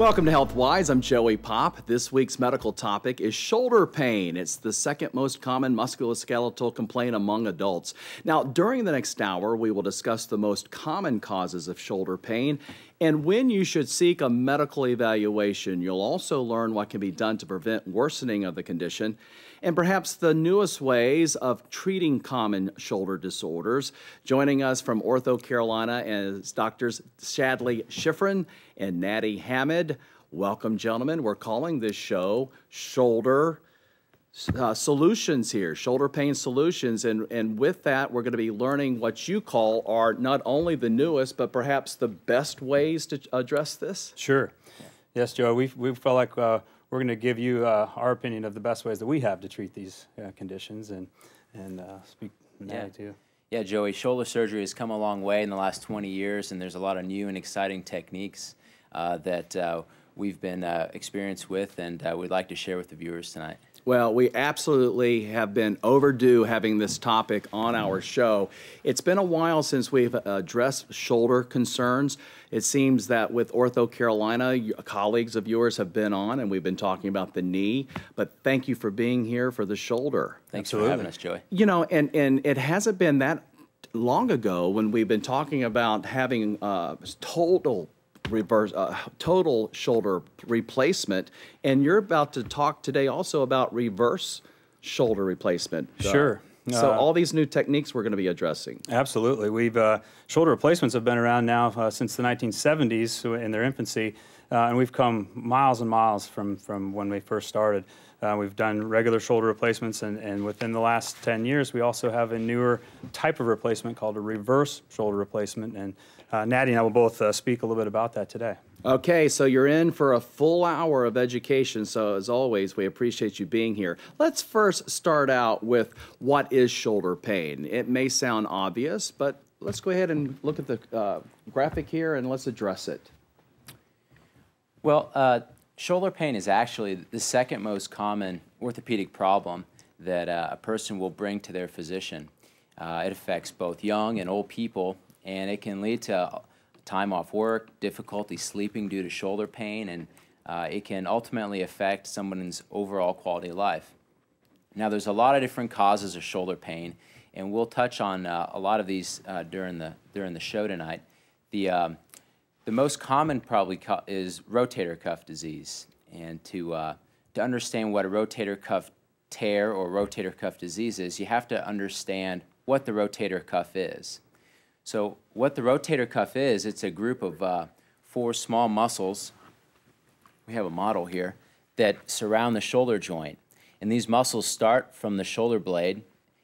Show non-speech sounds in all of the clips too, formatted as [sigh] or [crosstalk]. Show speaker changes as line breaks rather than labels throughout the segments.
Welcome to HealthWise. I'm Joey Pop. This week's medical topic is shoulder pain. It's the second most common musculoskeletal complaint among adults. Now, during the next hour, we will discuss the most common causes of shoulder pain and when you should seek a medical evaluation. You'll also learn what can be done to prevent worsening of the condition and perhaps the newest ways of treating common shoulder disorders. Joining us from Ortho Carolina is Doctors Shadley Schiffern and Nady Hamid. Welcome, gentlemen. We're calling this show Shoulder uh, Solutions here, Shoulder Pain Solutions. And, and with that, we're going to be learning what you call are not only the newest, but perhaps the best ways to address this.
Sure. Yes, Joe, we, we felt like uh, we're going to give you uh, our opinion of the best ways that we have to treat these uh, conditions and, and uh, speak yeah. too.
Yeah, Joey, shoulder surgery has come a long way in the last 20 years, and there's a lot of new and exciting techniques uh, that uh, we've been uh, experienced with, and we'd like to share with the viewers tonight.
Well, we absolutely have been overdue having this topic on our show. It's been a while since we've addressed shoulder concerns. It seems that with Ortho Carolina, colleagues of yours have been on, and we've been talking about the knee. But thank you for being here for the shoulder.
Thanks Absolutely. for having us, Joey.
You know, and and it hasn't been that long ago when we've been talking about having uh, total reverse uh, total shoulder replacement and you're about to talk today also about reverse shoulder replacement
sure
so uh, all these new techniques we're going to be addressing.
Absolutely. We've uh, shoulder replacements have been around now uh, since the 1970s in their infancy, uh, and we've come miles and miles from from when we first started. Uh, we've done regular shoulder replacements, and, and within the last 10 years, we also have a newer type of replacement called a reverse shoulder replacement. And uh, Nady and I will both speak a little bit about that today.
Okay, so you're in for a full hour of education. So, as always, we appreciate you being here. Let's first start out with what is shoulder pain. It may sound obvious, but let's go ahead and look at the uh, graphic here and let's address it.
Well, uh, shoulder pain is actually the second most common orthopedic problem that uh, a person will bring to their physician. Uh, it affects both young and old people, and it can lead to time off work, difficulty sleeping due to shoulder pain, and uh, it can ultimately affect someone's overall quality of life. Now, there's a lot of different causes of shoulder pain, and we'll touch on uh, a lot of these uh, during the during the show tonight. The um, the most common probably is rotator cuff disease, and to uh, to understand what a rotator cuff tear or rotator cuff disease is, you have to understand what the rotator cuff is. So what the rotator cuff is, it's a group of uh, four small muscles. We have a model here that surround the shoulder joint. And these muscles start from the shoulder blade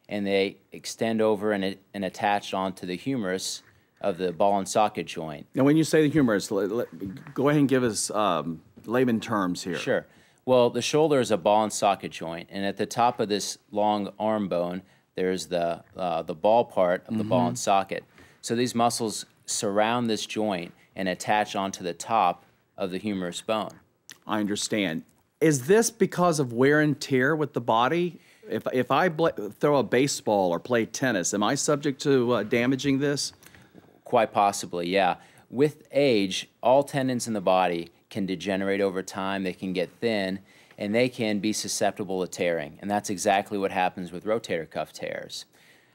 and they extend over and, and attach onto the humerus of the ball and socket joint.
Now, when you say the humerus, go ahead and give us um, layman terms here.
Sure. Well, the shoulder is a ball and socket joint, and at the top of this long arm bone, there's the, uh, the ball part of the mm -hmm. ball and socket. So these muscles surround this joint and attach onto the top of the humerus bone.
I understand. Is this because of wear and tear with the body? If, if I throw a baseball or play tennis, am I subject to uh, damaging this?
Quite possibly, yeah. With age, all tendons in the body can degenerate over time, they can get thin, and they can be susceptible to tearing. And that's exactly what happens with rotator cuff tears.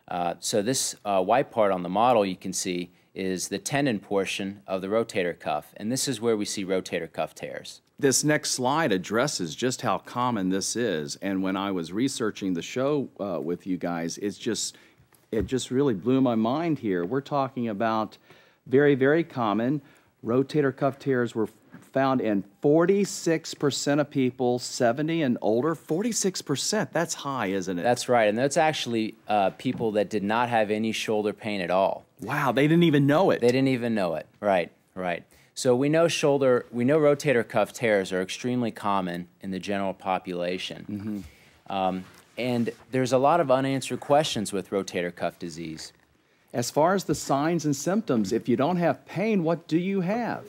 Uh, so this uh, white part on the model you can see is the tendon portion of the rotator cuff, and this is where we see rotator cuff tears.
This next slide addresses just how common this is, and when I was researching the show uh, with you guys, it's just it just really blew my mind here. We're talking about very, very common rotator cuff tears were found in 46% of people 70 and older. 46%, that's high, isn't it?
That's right. And that's actually uh, people that did not have any shoulder pain at all.
Wow, they didn't even know it.
They didn't even know it. Right, right. So we know shoulder, we know rotator cuff tears are extremely common in the general population. Mm -hmm. um, and there's a lot of unanswered questions with rotator cuff disease.
As far as the signs and symptoms, if you don't have pain, what do you have?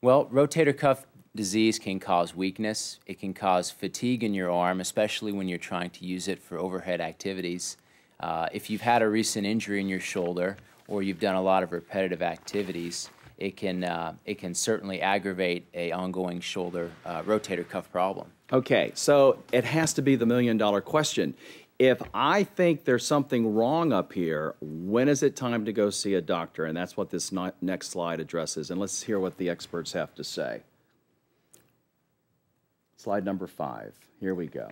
Well, rotator cuff disease can cause weakness. It can cause fatigue in your arm, especially when you're trying to use it for overhead activities. Uh, if you've had a recent injury in your shoulder or you've done a lot of repetitive activities, it can uh, it can certainly aggravate a ongoing shoulder uh, rotator cuff problem.
Okay, so it has to be the million dollar question. If I think there's something wrong up here, when is it time to go see a doctor? And that's what this next slide addresses. And let's hear what the experts have to say. Slide number five. Here we go.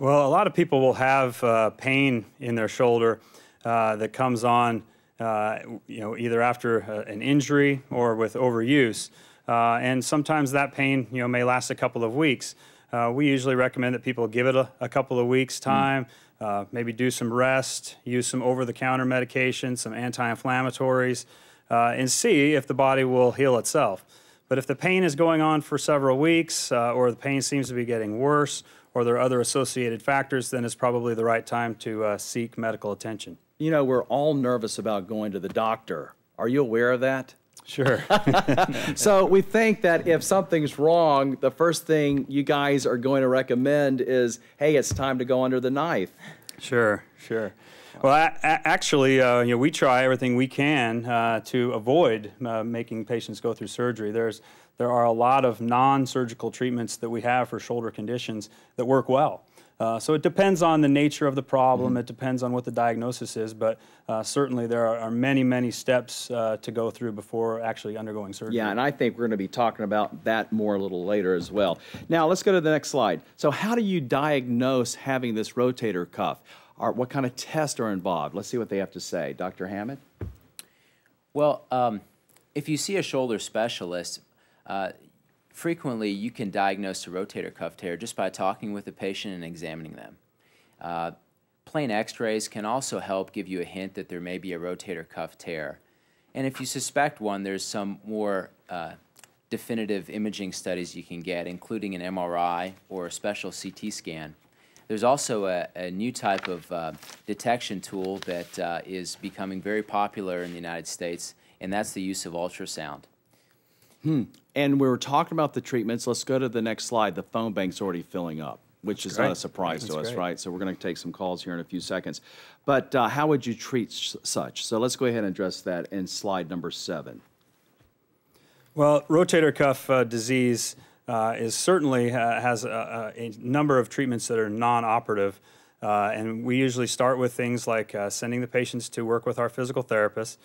Well, a lot of people will have uh, pain in their shoulder uh, that comes on, uh, you know, either after uh, an injury or with overuse, uh, and sometimes that pain, you know, may last a couple of weeks. Uh, we usually recommend that people give it a, a couple of weeks' time, mm. maybe do some rest, use some over-the-counter medication, some anti-inflammatories, and see if the body will heal itself. But if the pain is going on for several weeks uh, or the pain seems to be getting worse or there are other associated factors, then it's probably the right time to uh, seek medical attention.
You know, we're all nervous about going to the doctor. Are you aware of that?
Sure. [laughs]
so we think that if something's wrong, the first thing you guys are going to recommend is, hey, it's time to go under the knife.
Sure, sure. Well, actually, uh, you know, we try everything we can uh, to avoid uh, making patients go through surgery. There's, there are a lot of non-surgical treatments that we have for shoulder conditions that work well. Uh, so it depends on the nature of the problem. Mm -hmm. It depends on what the diagnosis is, but uh, certainly there are, are, many, many steps uh, to go through before actually undergoing surgery.
Yeah, and I think we're going to be talking about that more a little later as well. Now let's go to the next slide. So how do you diagnose having this rotator cuff? are, what kind of tests are involved? Let's see what they have to say. Dr. Hamid?
Well, um, if you see a shoulder specialist, uh, frequently you can diagnose a rotator cuff tear just by talking with the patient and examining them. Uh, plain x-rays can also help give you a hint that there may be a rotator cuff tear. And if you suspect one, there's some more uh, definitive imaging studies you can get, including an MRI or a special CT scan. There's also a, a new type of uh, detection tool that uh, is becoming very popular in the United States, and that's the use of ultrasound.
Hmm. And we were talking about the treatments. Let's go to the next slide. The phone bank's already filling up, which that's is great. not a surprise that's to us, great. right? So we're going to take some calls here in a few seconds. But uh, how would you treat such? So let's go ahead and address that in slide number seven.
Well, rotator cuff uh, disease uh, is certainly uh, has a, a, number of treatments that are non-operative. Uh, and we usually start with things like uh, sending the patients to work with our physical therapists.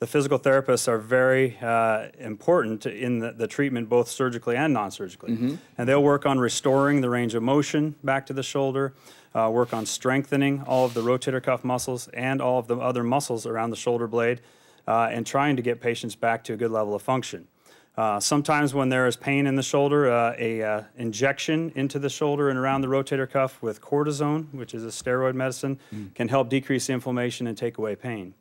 The physical therapists are very uh, important in the, the, treatment, both surgically and non-surgically. Mm -hmm. And they'll work on restoring the range of motion back to the shoulder, uh, work on strengthening all of the rotator cuff muscles and all of the other muscles around the shoulder blade, and trying to get patients back to a good level of function. Uh, sometimes when there is pain in the shoulder, uh, a uh, injection into the shoulder and around the rotator cuff with cortisone, which is a steroid medicine, mm. can help decrease inflammation and take away pain.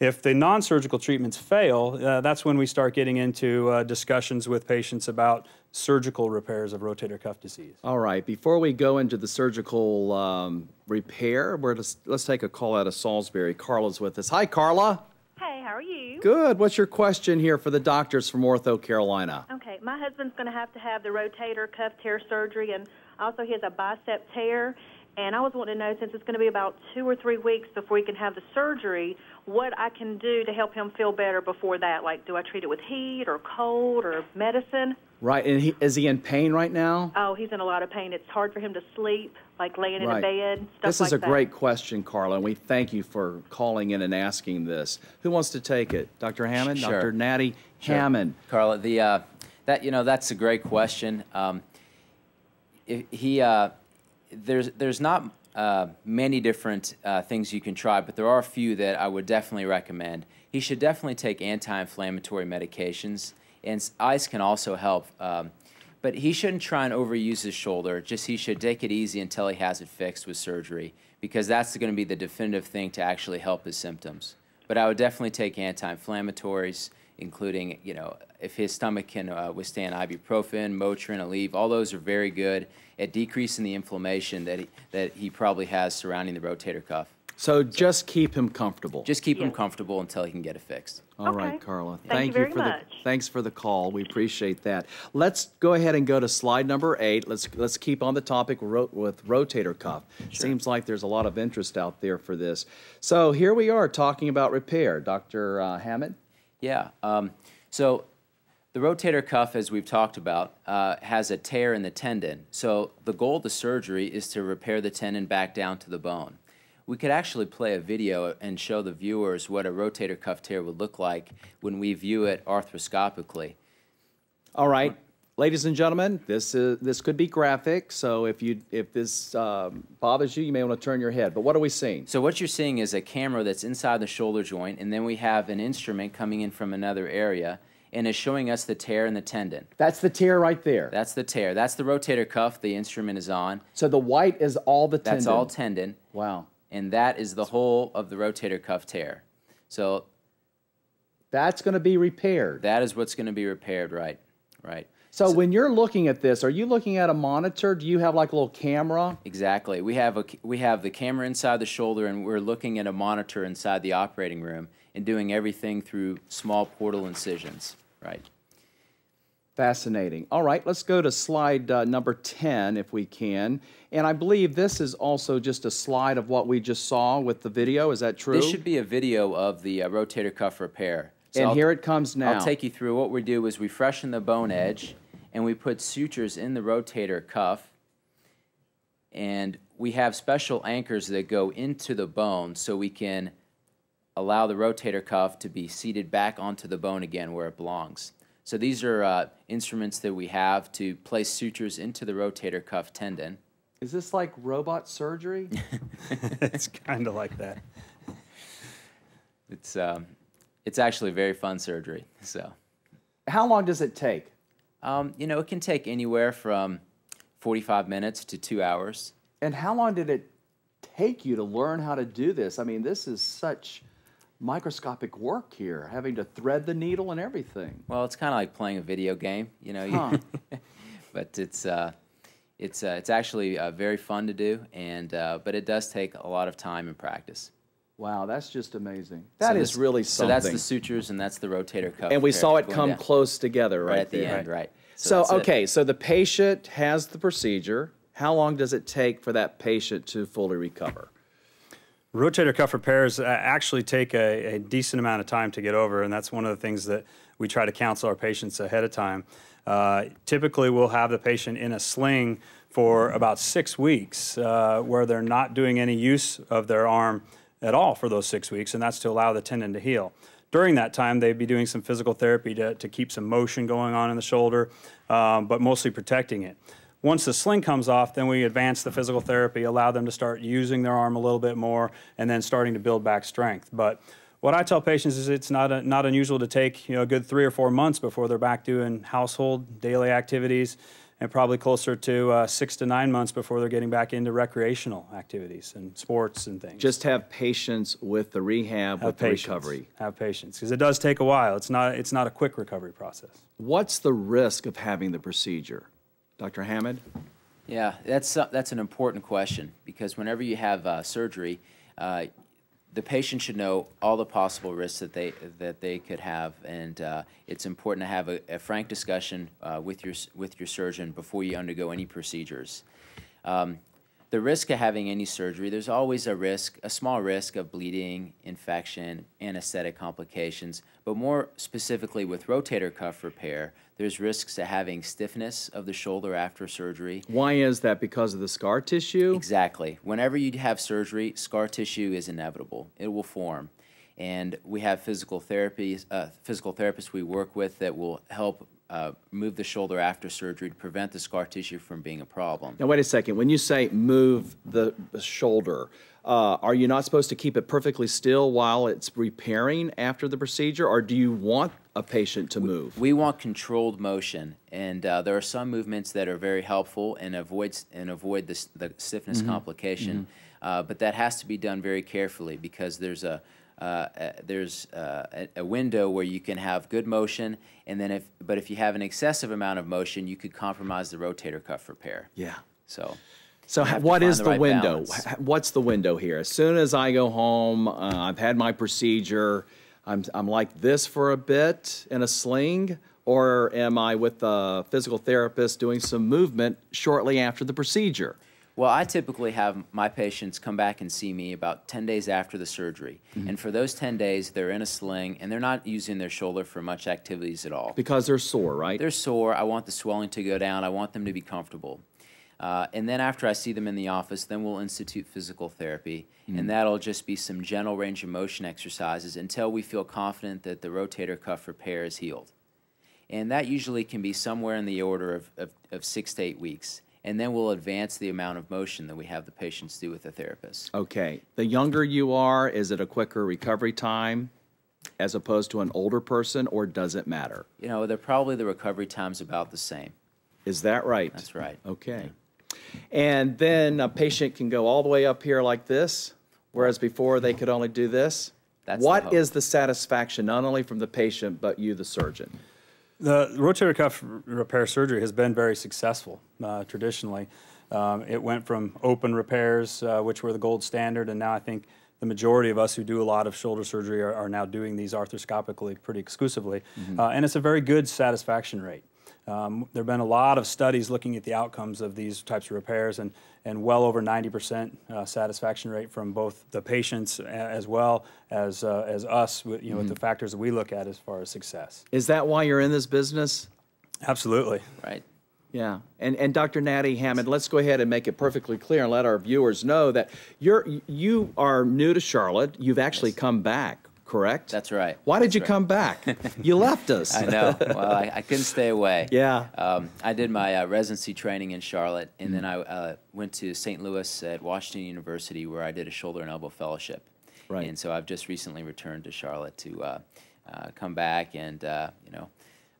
If the non-surgical treatments fail, uh, that's when we start getting into uh, discussions with patients about surgical repairs of rotator cuff disease.
All right. Before we go into the surgical um, repair, we're just, let's take a call out of Salisbury. Carla's with us. Hi, Carla.
Hey, how are you?
Good. What's your question here for the doctors from Ortho Carolina?
Okay, my husband's going to have to have the rotator cuff tear surgery, and also he has a bicep tear. And I was wanting to know, since it's going to be about two or three weeks before he can have the surgery, what I can do to help him feel better before that. Like, do I treat it with heat or cold or medicine?
Right, and he, is he in pain right now?
Oh, he's in a lot of pain. It's hard for him to sleep, like laying right. in a bed, stuff
This is
like
a great question, Carla, and we thank you for calling in and asking this. Who wants to take it? Dr. Hamid?
Sure.
Dr. Nady sure. Hamid?
Carla, the, uh, that, you know, that's a great question. Um, he, uh, there's, there's not uh, many different uh, things you can try, but there are a few that I would definitely recommend. He should definitely take anti-inflammatory medications and ice can also help. Um, but he shouldn't try and overuse his shoulder. Just he should take it easy until he has it fixed with surgery, because that's going to be the definitive thing to actually help his symptoms. But I would definitely take anti-inflammatories, including, you know, if his stomach can uh, withstand ibuprofen, Motrin, Aleve, all those are very good at decreasing the inflammation that he, that he probably has surrounding the rotator cuff.
So just keep him comfortable.
Just keep him comfortable until he can get it fixed.
All okay. right, Carla.
Thank, Thank you, you,
for
much.
the thanks for the call. We appreciate that. Let's go ahead and go to slide number eight. Let's let's keep on the topic ro with rotator cuff. Sure. Seems like there's a lot of interest out there for this. So here we are talking about repair, Dr. Uh, Hamid.
Yeah. Um, So the rotator cuff, as we've talked about, uh, has a tear in the tendon. So the goal of the surgery is to repair the tendon back down to the bone. We could actually play a video and show the viewers what a rotator cuff tear would look like when we view it arthroscopically.
All right, ladies and gentlemen, this is this could be graphic. So if you if this um, bothers you, you may want to turn your head. But what are we seeing?
So what you're seeing is a camera that's inside the shoulder joint, and then we have an instrument coming in from another area, and is showing us the tear in the tendon.
That's the tear right there.
That's the tear. That's the rotator cuff the instrument is on.
so the white is all the tendon.
That's all tendon.
Wow,
and that is the whole of the rotator cuff tear. So
that's going to be repaired.
that is what's going to be repaired, right? Right.
So, when you're looking at this, are you looking at a monitor? Do you have like a little camera?
Exactly. We have a we have the camera inside the shoulder, and we're looking at a monitor inside the operating room and doing everything through small portal incisions. Right.
Fascinating. All right, let's go to slide uh, number 10 if we can. And I believe this is also just a slide of what we just saw with the video. Is that true?
This should be a video of the uh, rotator cuff repair. So
and
I'll-
here it comes now.
I'll take you through what we do is we freshen the bone edge and we put sutures in the rotator cuff and we have special anchors that go into the bone so we can allow the rotator cuff to be seated back onto the bone again where it belongs. So these are uh, instruments that we have to place sutures into the rotator cuff tendon.
Is this like robot surgery? [laughs] [laughs]
it's kind of like that.
It's, um, it's actually very fun surgery. [laughs] So,
How long does it take?
um, you know, it can take anywhere from 45 minutes to two hours.
And how long did it take you to learn how to do this? I mean, this is such microscopic work here, having to thread the needle and everything.
Well, it's kind of like playing a video game, you know.
Huh. [laughs]
But it's uh, it's uh, it's actually uh, very fun to do, and uh, but it does take a lot of time and practice.
Wow, that's just amazing.
So
That is
this-
really
So that's the sutures, and that's the rotator cuff.
and we saw it come
down
close together right,
right at the
there.
end, right?
So,
that's it.
okay, so the patient has the procedure. How long does it take for that patient to fully recover?
Rotator cuff repairs uh, actually take a, a decent amount of time to get over, and that's one of the things that we try to counsel our patients ahead of time. Uh, typically, we'll have the patient in a sling for about six weeks uh, where they're not doing any use of their arm at all for those six weeks, and that's to allow the tendon to heal. During that time, they'd be doing some physical therapy to, to keep some motion going on in the shoulder, um, but mostly protecting it. Once the sling comes off, then we advance the physical therapy, allow them to start using their arm a little bit more, and then starting to build back strength. But what I tell patients is it's not, a, not unusual to take you know, a good three or four months before they're back doing household, daily activities, and probably closer to uh, six to nine months before they're getting back into recreational activities and sports and things.
Just have patience with the rehab,
have
with the
patience.
recovery.
Have patience, because it does take a while. It's not, it's not a quick recovery process.
What's the risk of having the procedure? Dr. Hamid?
Yeah, that's uh, that's an important question because whenever you have uh, surgery, uh, the patient should know all the possible risks that they that they could have, and uh, it's important to have a, a frank discussion uh, with your with your surgeon before you undergo any procedures. Um, the risk of having any surgery, there's always a risk, a small risk of bleeding, infection, anesthetic complications, but more specifically with rotator cuff repair, there's risks to having stiffness of the shoulder after surgery.
Why is that? Because of the scar tissue?
Exactly. Whenever you have surgery, scar tissue is inevitable. It will form. And we have physical therapy, uh, physical therapists we work with that will help uh, move the shoulder after surgery to prevent the scar tissue from being a problem.
Now, wait a second. When you say move the shoulder, uh, are you not supposed to keep it perfectly still while it's repairing after the procedure, or do you want a patient to move?
We want controlled motion, and uh, there are some movements that are very helpful and avoids and avoid the, the stiffness complication. Uh, but that has to be done very carefully because there's a uh, there's uh, a, a window where you can have good motion, and then if but if you have an excessive amount of motion, you could compromise the rotator cuff repair.
yeah.
So.
So,
You have to
what is
the
the,
right
window?
balance.
What's the window here? As soon as I go home, uh, I've had my procedure. I'm I'm like this for a bit in a sling, or am I with a physical therapist doing some movement shortly after the procedure?
Well, I typically have my patients come back and see me about 10 days after the surgery. And for those 10 days, they're in a sling and they're not using their shoulder for much activities at all.
Because they're sore, right?
They're sore. I want the swelling to go down. I want them to be comfortable. Uh, and then after I see them in the office, then we'll institute physical therapy, and that'll just be some gentle range of motion exercises until we feel confident that the rotator cuff repair is healed. And that usually can be somewhere in the order of, of, of six to eight weeks. And then we'll advance the amount of motion that we have the patients do with the therapist.
Okay. The younger you are, is it a quicker recovery time as opposed to an older person, or does it matter?
You know, they're probably the recovery time's about the same.
Is that right?
That's right.
Okay. And then a patient can go all the way up here like this, whereas before they could only do this?
That's the
What
hope.
is the satisfaction, not only from the patient, but you, the surgeon?
The rotator cuff repair surgery has been very successful uh, traditionally. Um, it went from open repairs, uh, which were the gold standard, and now I think the majority of us who do a lot of shoulder surgery are, are now doing these arthroscopically pretty exclusively. Uh, and it's a very good satisfaction rate. Um, there have been a lot of studies looking at the outcomes of these types of repairs, and, and well over 90% uh, satisfaction rate from both the patients as well as, uh, as us, with, you know, with the factors that we look at as far as success.
Is that why you're in this business?
Absolutely.
Right?
Yeah, and and Dr. Nady Hamid, let's go ahead and make it perfectly clear and let our viewers know that you're you are new to Charlotte. You've actually come back, correct?
That's right.
Why did
That's
you
right.
come back? you left [laughs] us.
I know. Well, I, I couldn't stay away. [laughs]
Yeah.
Um, I did my uh, residency training in Charlotte, and then I uh, went to St. Louis at Washington University, where I did a shoulder and elbow fellowship.
Right.
And so I've just recently returned to Charlotte to uh, uh, come back and uh, you know.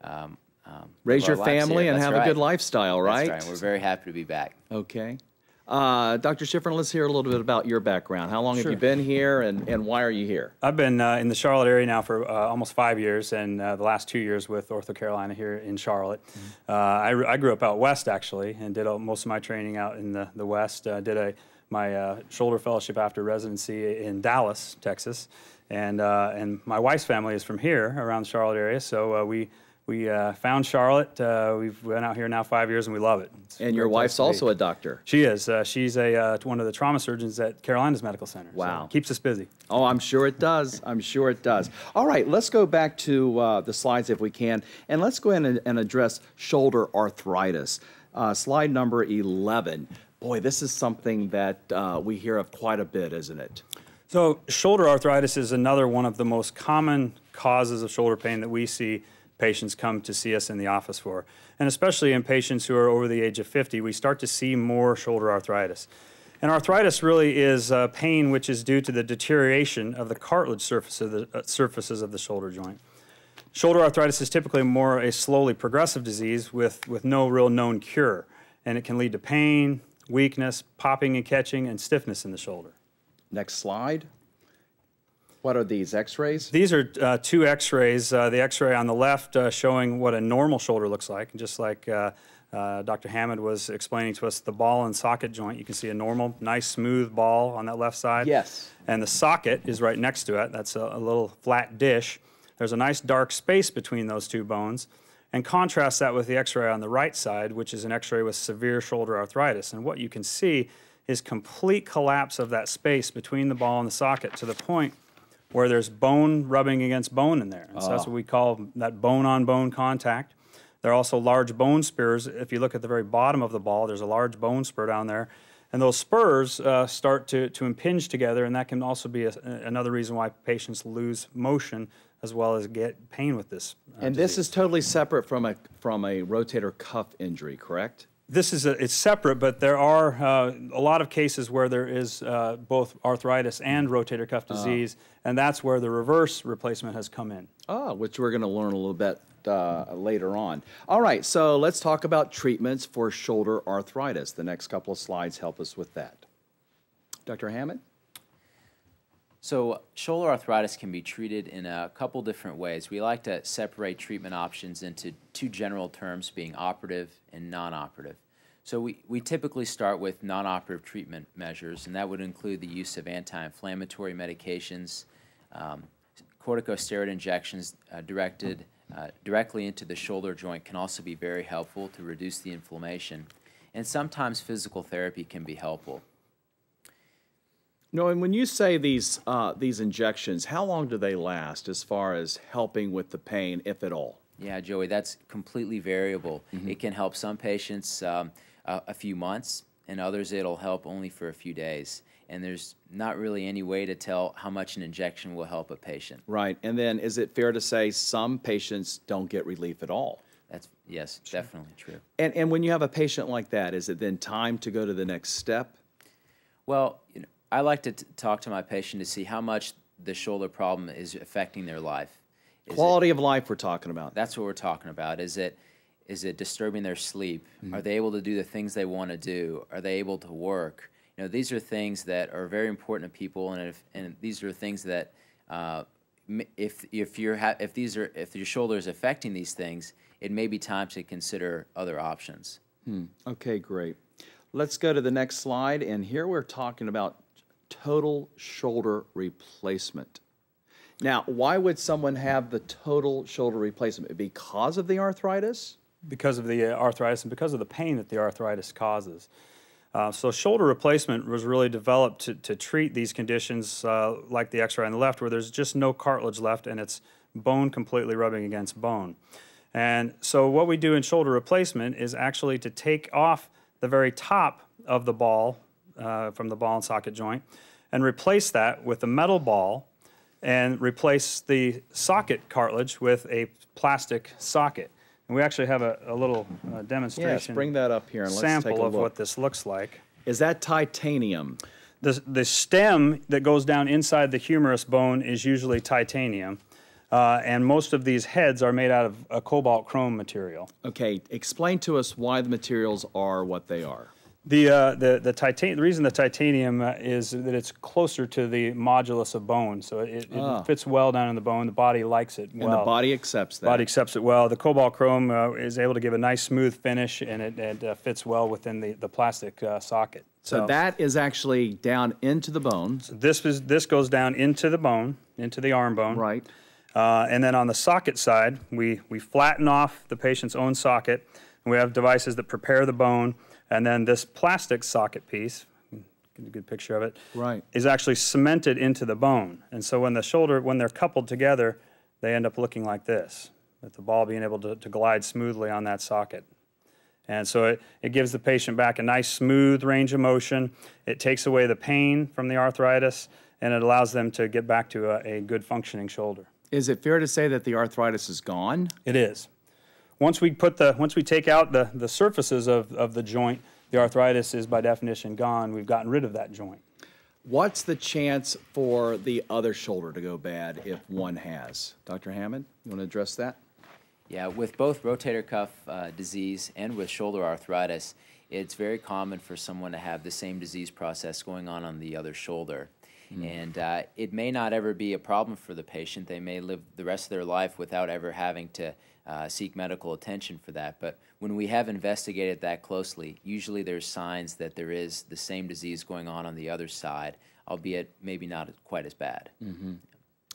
Um, um,
Raise your family and have a good lifestyle, right?
That's right. We're very happy to be back.
Okay. Uh, Dr. Schiffern, let's hear a little bit about your background. How long have you been here, and, and why are you here?
I've been uh, in the Charlotte area now for uh, almost five years, and uh, the last two years with Ortho Carolina here in Charlotte. Uh, I, I grew up out west actually, and did most of my training out in the, the west. Uh, did a my uh, shoulder fellowship after residency in Dallas, Texas, and uh, and my wife's family is from here around the Charlotte area, so uh, we. We uh, found Charlotte. Uh, we've been out here now five years, and we love it. It's
And your wife's also a doctor.
She is. Uh, she's a uh, one of the trauma surgeons at Carolina's Medical Center. so
Wow.
keeps us busy.
Oh, I'm sure it does. I'm sure it does. All right, let's go back to uh, the slides if we can, and let's go ahead and, and address shoulder arthritis. Uh, slide number 11. Boy, this is something that uh, we hear of quite a bit, isn't it?
So, shoulder arthritis is another one of the most common causes of shoulder pain that we see patients come to see us in the office for. And especially in patients who are over the age of 50, we start to see more shoulder arthritis. And arthritis really is uh, pain which is due to the deterioration of the cartilage surface of the, uh, surfaces of the shoulder joint. Shoulder arthritis is typically more a slowly progressive disease with, with no real known cure, and it can lead to pain, weakness, popping and catching, and stiffness in the shoulder.
Next slide. What are these, x-rays?
These are uh, two x-rays. Uh, the x-ray on the left uh, showing what a normal shoulder looks like, just like uh, uh, Dr. Hamid was explaining to us, the ball and socket joint. You can see a normal, nice, smooth ball on that left side.
Yes.
And the socket is right next to it. That's a, a little flat dish. There's a nice dark space between those two bones. And contrast that with the x-ray on the right side, which is an x-ray with severe shoulder arthritis. And what you can see is complete collapse of that space between the ball and the socket to the point where there's bone rubbing against bone in there. So that's what we call that bone on bone contact. There are also large bone spurs. If you look at the very bottom of the ball, there's a large bone spur down there. And those spurs uh, start to, to impinge together, and that can also be a, another reason why patients lose motion as well as get pain with this. uh,
And this
disease.
is totally separate from a from a rotator cuff injury, correct?
This is a, it's separate, but there are uh, a lot of cases where there is uh, both arthritis and rotator cuff disease, and that's where the reverse replacement has come in.
Ah, which we're going to learn a little bit uh, later on. All right, so let's talk about treatments for shoulder arthritis. The next couple of slides help us with that. Dr. Hamid?
So, shoulder arthritis can be treated in a couple different ways. We like to separate treatment options into two general terms being operative and non operative. So, we, we typically start with non operative treatment measures, and that would include the use of anti inflammatory medications, um, corticosteroid injections uh, directed uh, directly into the shoulder joint can also be very helpful to reduce the inflammation. and sometimes physical therapy can be helpful.
No, and when you say these uh, these injections, how long do they last as far as helping with the pain, if at all?
Yeah, Joey, that's completely variable.
Mm-hmm.
It can help some patients um, a, a few months, and others it'll help only for a few days. And there's not really any way to tell how much an injection will help a patient.
Right, and then is it fair to say some patients don't get relief at all?
That's yes, definitely true.
And and when you have a patient like that, is it then time to go to the next step?
Well, you know, I like to t- talk to my patient to see how much the shoulder problem is affecting their life. Is it-
Quality of life we're talking about.
that's what we're talking about. Is it is it disturbing their sleep?
Mm-hmm.
Are they able to do the things they want to do? Are they able to work? You know, these are things that are very important to people, and if, and these are things that uh, if if you're ha- if these are if your shoulder is affecting these things, it may be time to consider other options.
Okay, great. Let's go to the next slide, and here we're talking about total shoulder replacement. Now, why would someone have the total shoulder replacement? Because of the arthritis?
because of the uh, arthritis and because of the pain that the arthritis causes. Uh, so shoulder replacement was really developed to, to treat these conditions uh, like the x-ray on the left where there's just no cartilage left and it's bone completely rubbing against bone. And so what we do in shoulder replacement is actually to take off the very top of the ball uh, from the ball and socket joint and replace that with a metal ball and replace the socket cartilage with a plastic socket. And we actually have a, a little uh, demonstration
Yes, bring that up here and let's take
sample
a
of
look.
what this looks like.
Is that titanium?
The, the stem that goes down inside the humerus bone is usually titanium, uh, and most of these heads are made out of a cobalt chrome material.
Okay, explain to us why the materials are what they are.
The, uh, the, the, titan- the reason the titanium uh, is that it's closer to the modulus of bone, so it, it
Ah.
fits well down in the bone. The body likes it well.
And the body accepts that.
body accepts it well. The cobalt chrome uh, is able to give a nice smooth finish, and it, it uh, fits well within the, the plastic uh, socket.
so that is actually down into the bones,
this is this goes down into the bone, into the arm bone.
right?
Uh, and then on the socket side, we, we flatten off the patient's own socket. And we have devices that prepare the bone. And then this plastic socket piece, get a good picture of it,
Right.
is actually cemented into the bone. And so when the shoulder, when they're coupled together, they end up looking like this, with the ball being able to, to glide smoothly on that socket. And so it, it gives the patient back a nice smooth range of motion. It takes away the pain from the arthritis, and it allows them to get back to a, a good functioning shoulder.
Is it fair to say that the arthritis is gone?
It is. Once we put the once we take out the, the surfaces of, of the joint, the arthritis is by definition gone. We've gotten rid of that joint.
What's the chance for the other shoulder to go bad if one has? Dr. Hamid, you want to address that?
Yeah, with both rotator cuff uh, disease and with shoulder arthritis, it's very common for someone to have the same disease process going on on the other shoulder. And uh, it may not ever be a problem for the patient. They may live the rest of their life without ever having to uh, seek medical attention for that. But when we have investigated that closely, usually there's signs that there is the same disease going on on the other side, albeit maybe not quite as bad.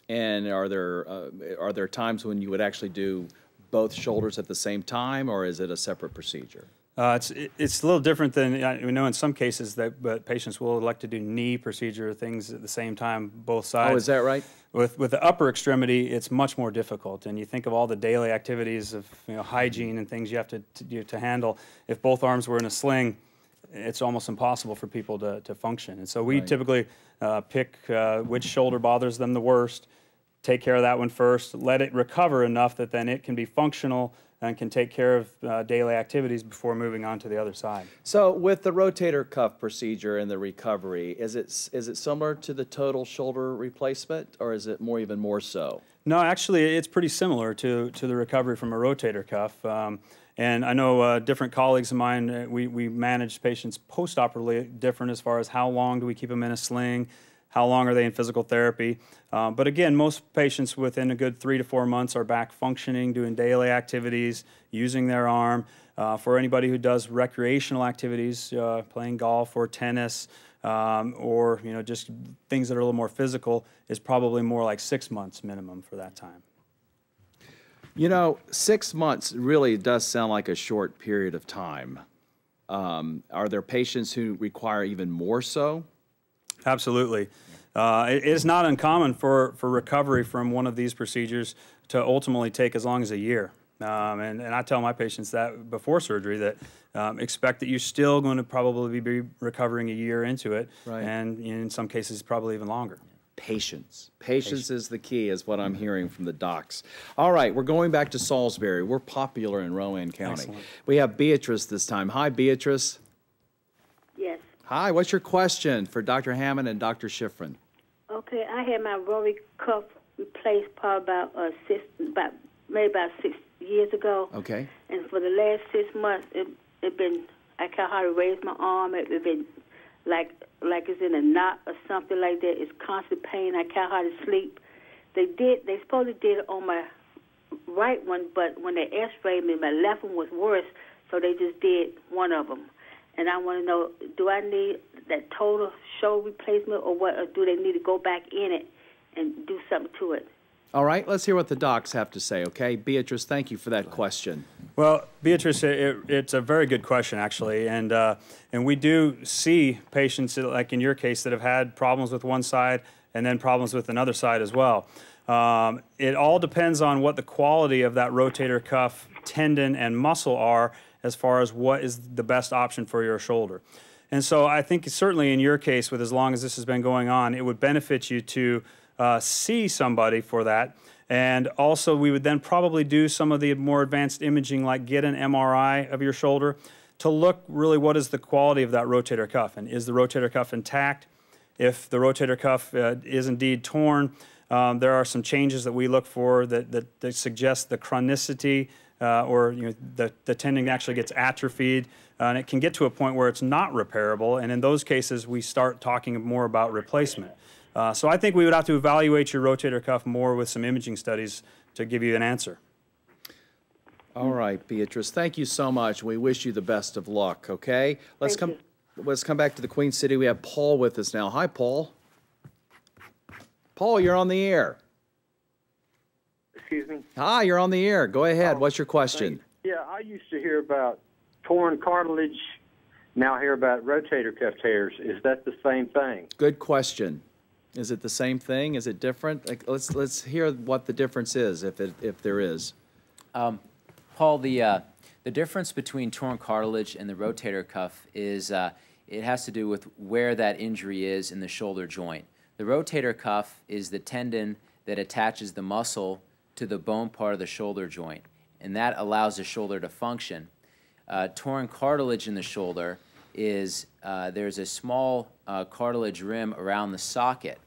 And are there uh, are there times when you would actually do both shoulders at the same time, or is it a separate procedure?
Uh, it's it's a little different than we know in some cases that but patients will elect to do knee procedure things at the same time, both sides.
Oh, is that right?
With with the upper extremity, it's much more difficult, and you think of all the daily activities of you know hygiene and things you have to to, do to handle. If both arms were in a sling, it's almost impossible for people to, to function. And so we
Right.
typically uh, pick uh, which shoulder bothers them the worst, take care of that one first, let it recover enough that then it can be functional and can take care of uh, daily activities before moving on to the other side.
So, with the rotator cuff procedure and the recovery, is it is it similar to the total shoulder replacement, or is it more even more so?
No, actually, it's pretty similar to, to the recovery from a rotator cuff. Um, and I know uh, different colleagues of mine, uh, we, we manage patients post-operatively different as far as how long do we keep them in a sling, how long are they in physical therapy. Um, but again, most patients within a good three to four months are back functioning, doing daily activities, using their arm. Uh, for anybody who does recreational activities, uh, playing golf or tennis, um, or you know just things that are a little more physical, is probably more like six months minimum for that time.
You know, six months really does sound like a short period of time. Um, are there patients who require even more so?
Absolutely. Uh, it is not uncommon for, for recovery from one of these procedures to ultimately take as long as a year. Um, and, and I tell my patients that before surgery that um, expect that you're still going to probably be recovering a year into it,
Right.
and in some cases probably even longer.
Patience. Patience is the key, is what I'm hearing from the docs. All right, we're going back to Salisbury. We're popular in Rowan County.
Excellent.
We have Beatrice this time. Hi, Beatrice.
Yes.
Hi, what's your question for Dr. Hamid and Dr. Schiffern?
Okay, I had my rotary cuff replaced probably about uh, six, about maybe about six years ago.
Okay.
And for the last six months, it it been I can't hardly raise my arm. It, it been like like it's in a knot or something like that. It's constant pain. I can't hardly sleep. They did. They supposedly did it on my right one, but when they X-rayed me, my left one was worse. So they just did one of them. And I want to know: Do I need that total shoulder replacement, or what? Or do they need to go back in it and do something to it?
All right, let's hear what the docs have to say, okay? Beatrice, thank you for that question.
Well, Beatrice, it, it's a very good question, actually, and uh, and we do see patients, like in your case, that have had problems with one side and then problems with another side as well. Um, it all depends on what the quality of that rotator cuff tendon and muscle are, as far as what is the best option for your shoulder. And so, I think certainly in your case, with as long as this has been going on, it would benefit you to uh, see somebody for that. And also, we would then probably do some of the more advanced imaging, like get an MRI of your shoulder to look really what is the quality of that rotator cuff. And is the rotator cuff intact? If the rotator cuff uh, is indeed torn, um, there are some changes that we look for that, that, that suggest the chronicity uh, or you know, the, the tendon actually gets atrophied. Uh, and it can get to a point where it's not repairable. And in those cases, we start talking more about replacement. Uh, so I think we would have to evaluate your rotator cuff more with some imaging studies to give you an answer.
All right, Beatrice, thank you so much. We wish you the best of luck, okay? Let's
Thank
come let's come back to the Queen City. We have Paul with us now. Hi, Paul. Paul, you're on the air.
Excuse me.
Hi, you're on the air. Go ahead. What's your question?
Yeah, I used to hear about torn cartilage. Now I hear about rotator cuff tears. Is that the same thing?
Good question. Is it the same thing? Is it different? Like, let's let's hear what the difference is, if it if there is.
Paul, the uh, the difference between torn cartilage and the rotator cuff is uh, it has to do with where that injury is in the shoulder joint. The rotator cuff is the tendon that attaches the muscle to the bone part of the shoulder joint, and that allows the shoulder to function. Uh, torn cartilage in the shoulder is uh, there's a small uh, cartilage rim around the socket,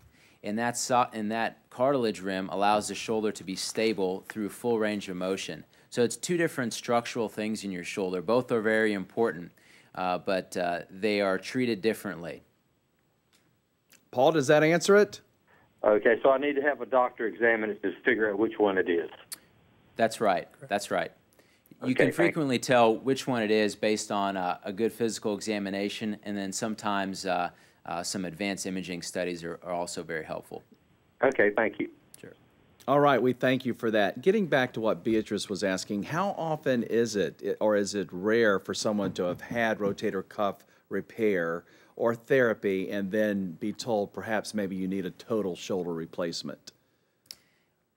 and that, so- and that cartilage rim allows the shoulder to be stable through full range of motion. So it's two different structural things in your shoulder. Both are very important, uh, but uh, they are treated differently.
Paul, does that answer it?
Okay, so I need to have a doctor examine it to figure out which one it is.
That's right. That's right. You
Okay,
can
thanks.
frequently tell which one it is based on uh, a good physical examination, and then sometimes uh, uh, some advanced imaging studies are, are also very helpful.
Okay, thank you.
Sure.
All right, we thank you for that. Getting back to what Beatrice was asking, how often is it, or is it rare for someone to have had rotator cuff repair or therapy and then be told perhaps maybe you need a total shoulder replacement?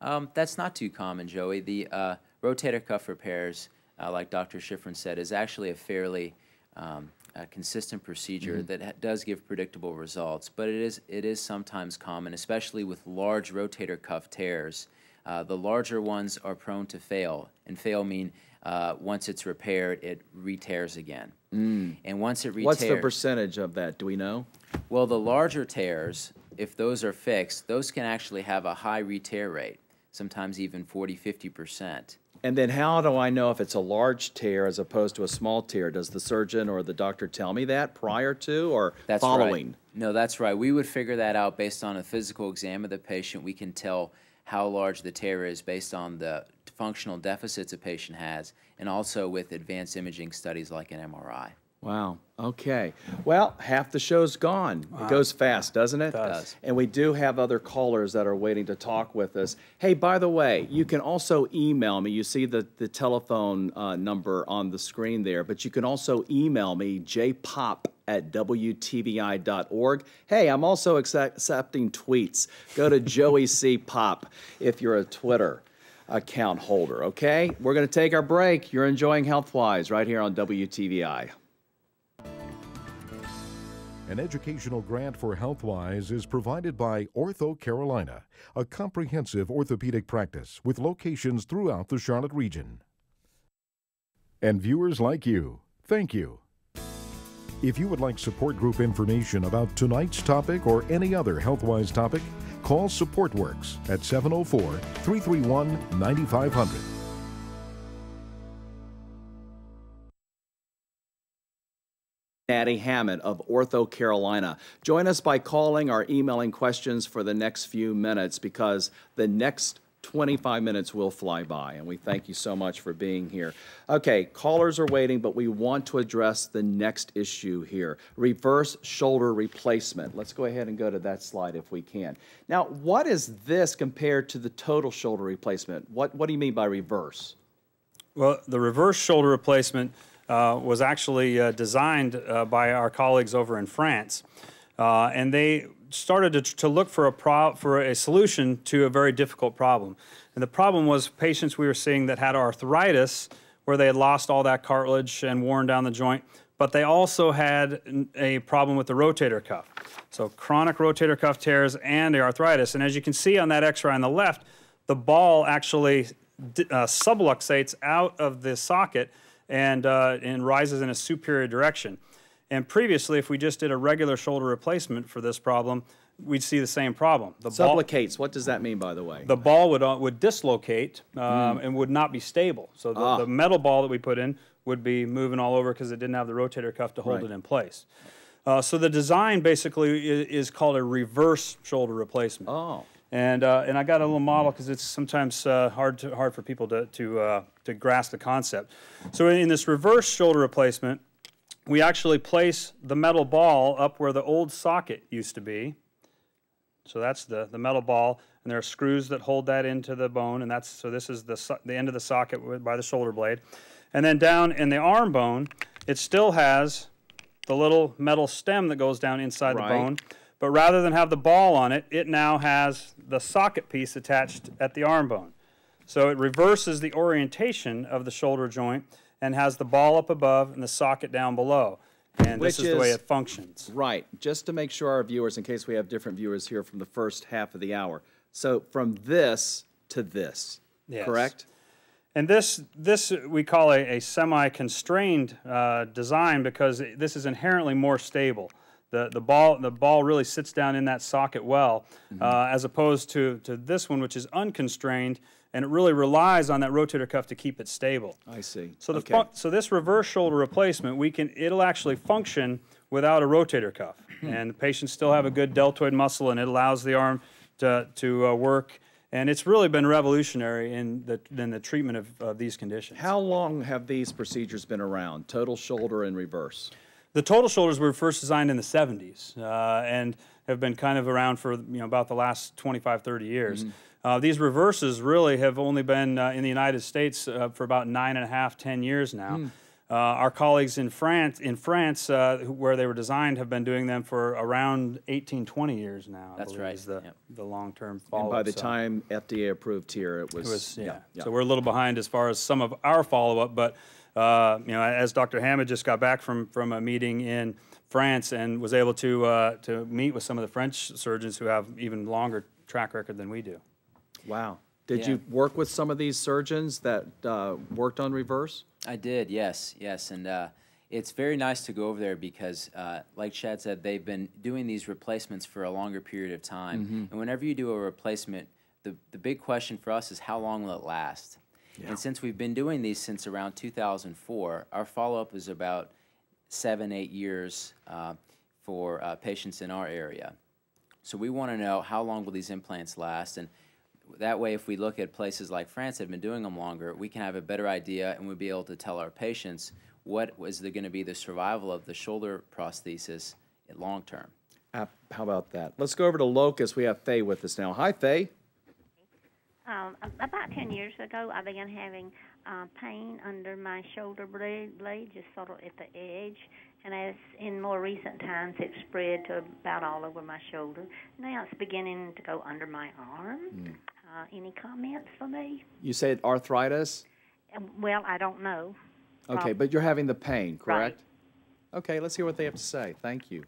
Um, that's not too common, Joey. The uh, rotator cuff repairs, uh, like Dr. Schiffern said, is actually a fairly um, a consistent procedure that ha- does give predictable results. But it is it is sometimes common, especially with large rotator cuff tears. Uh, the larger ones are prone to fail, and fail mean uh, once it's repaired, it re-tears again. Mm. And once it re-tears,
What's the percentage of that? Do we know?
well, the larger tears, if those are fixed, those can actually have a high re-tear rate, sometimes even 40, 50%.
And then how do I know if it's a large tear as opposed to a small tear? Does the surgeon or the doctor tell me that prior to or
That's
following?
right. No, that's right. We would figure that out based on a physical exam of the patient. We can tell how large the tear is based on the functional deficits a patient has, and also with advanced imaging studies like an MRI.
Wow. Okay. Well, half the show's gone. It goes fast, doesn't it?
does.
And we do have other callers that are waiting to talk with us. Hey, by the way, you can also email me. You see the, the telephone uh, number on the screen there, but you can also email me, jpop at WTVI.org. Hey, I'm also accept- accepting tweets. Go to [laughs] Joey C. Pop if you're a Twitter account holder, okay? We're going to take our break. You're enjoying Healthwise right here on WTVI.
An educational grant for Healthwise is provided by Ortho Carolina, a comprehensive orthopedic practice with locations throughout the Charlotte region. And viewers like you, thank you. If you would like support group information about tonight's topic or any other Healthwise topic, call SupportWorks at 704 331 9500.
Nady Hamid of Ortho Carolina. Join us by calling or emailing questions for the next few minutes because the next 25 minutes will fly by, and we thank you so much for being here. Okay, callers are waiting, but we want to address the next issue here reverse shoulder replacement. Let's go ahead and go to that slide if we can. Now, what is this compared to the total shoulder replacement? What, what do you mean by reverse?
Well, the reverse shoulder replacement uh, was actually uh, designed uh, by our colleagues over in France, uh, and they started to, to look for a pro- for a solution to a very difficult problem. And the problem was patients we were seeing that had arthritis, where they had lost all that cartilage and worn down the joint, but they also had a problem with the rotator cuff. So chronic rotator cuff tears and arthritis. And as you can see on that X-ray on the left, the ball actually uh, subluxates out of the socket and, uh, and rises in a superior direction. And previously, if we just did a regular shoulder replacement for this problem, we'd see the same problem. The ball,
Subluxates, what does that mean, by the way?
the ball would, uh, would dislocate um, and would not be stable. So the,
Ah.
the metal ball that we put in would be moving all over because it didn't have the rotator cuff to hold
Right.
it in place. Uh, so the design basically is, is called a reverse shoulder replacement.
Oh.
And, uh, and I got a little model because it's sometimes uh, hard, to, hard for people to, to, uh, to grasp the concept. So in this reverse shoulder replacement, we actually place the metal ball up where the old socket used to be. So that's the, the metal ball, and there are screws that hold that into the bone, and that's so this is the, so- the end of the socket by the shoulder blade. And then down in the arm bone, it still has the little metal stem that goes down inside
Right.
the bone. But rather than have the ball on it, it now has the socket piece attached at the arm bone. So it reverses the orientation of the shoulder joint and has the ball up above and the socket down below. And this
Which
is the way it functions.
Right. Just to make sure our viewers, in case we have different viewers here from the first half of the hour. So from this to this,
Yes.
correct?
And this, this we call a, a semi-constrained uh, design because this is inherently more stable. The, the, ball, the ball really sits down in that socket well, uh, as opposed to, to this one, which is unconstrained, and it really relies on that rotator cuff to keep it stable.
I see.
So, the
Okay.
fun- so this reverse shoulder replacement, we can, it'll actually function without a rotator cuff.
Hmm.
And the patients still have a good deltoid muscle, and it allows the arm to, to uh, work. And it's really been revolutionary in the, in the treatment of, of these conditions.
How long have these procedures been around? Total shoulder and reverse.
The total shoulders were first designed in the 70s uh, and have been kind of around for you know about the last 25, 30 years. Uh, these reverses really have only been uh, in the United States uh, for about nine and a half, ten years now. Uh, our colleagues in France, in France, uh, where they were designed, have been doing them for around 18, 20 years now. I
That's
believe
right,
Is the,
yep.
the long-term follow-up.
And by the
so-
time FDA approved here, it was.
it was, yeah.
yeah.
So we're a little behind as far as some of our follow-up, but uh, you know, as Dr. Hamid just got back from from a meeting in France and was able to uh, to meet with some of the French surgeons who have even longer track record than we do.
Wow. Did
Yeah.
you work with some of these surgeons that uh, worked on reverse?
I did, yes, yes, and uh, it's very nice to go over there because, uh, like Chad said, they've been doing these replacements for a longer period of time. And whenever you do a replacement, the the big question for us is how long will it last? And since we've been doing these since around 2004, our follow up is about seven, eight years uh, for uh, patients in our area. So we want to know how long will these implants last, and that way, if we look at places like France that have been doing them longer, we can have a better idea, and we'll be able to tell our patients what was the, going to be the survival of the shoulder prosthesis long term.
Uh, how about that? Let's go over to Locust. We have Faye with us now. Hi, Faye.
Um, about 10 years ago, I began having uh, pain under my shoulder blade, blade, just sort of at the edge. And as in more recent times, it spread to about all over my shoulder. Now it's beginning to go under my arm. Mm. Uh, any comments for me?
You said arthritis?
Um, well, I don't know.
Okay, but you're having the pain, correct? Right. Okay, let's hear what they have to say. Thank you.